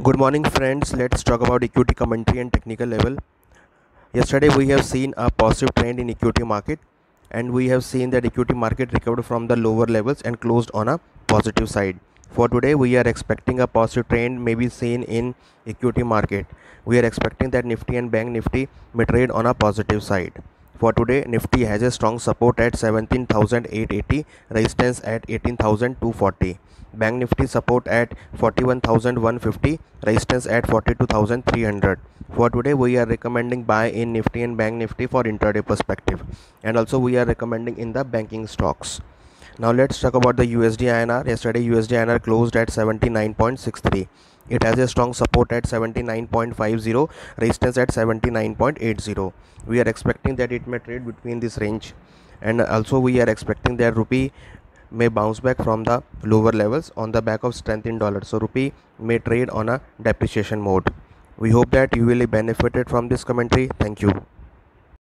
Good morning, friends. Let's talk about equity commentary and technical level. Yesterday, we have seen a positive trend in equity market, and we have seen that equity market recovered from the lower levels and closed on a positive side. For today, we are expecting a positive trend may be seen in equity market. We are expecting that Nifty and Bank Nifty may trade on a positive side. For today, Nifty has a strong support at 17,880, resistance at 18,240. Bank Nifty support at 41,150, resistance at 42,300. For today, we are recommending buy in Nifty and Bank Nifty for intraday perspective, and also we are recommending in the banking stocks. Now let's talk about the USD INR. Yesterday, USD INR closed at 79.63. It has a strong support at 79.50, resistance at 79.80. We are expecting that it may trade between this range, and also we are expecting that rupee may bounce back from the lower levels on the back of strength in dollar. So rupee may trade on a depreciation mode. We hope that you will be benefited from this commentary. Thank you